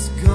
Let's go.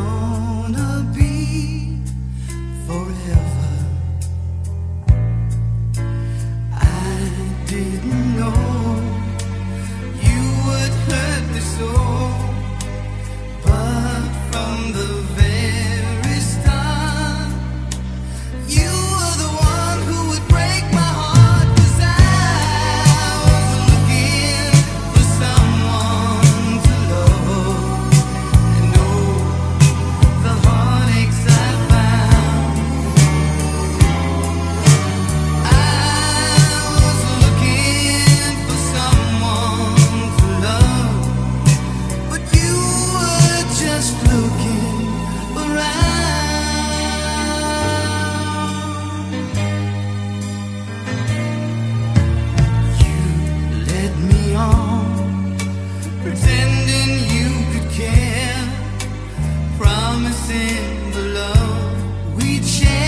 We change.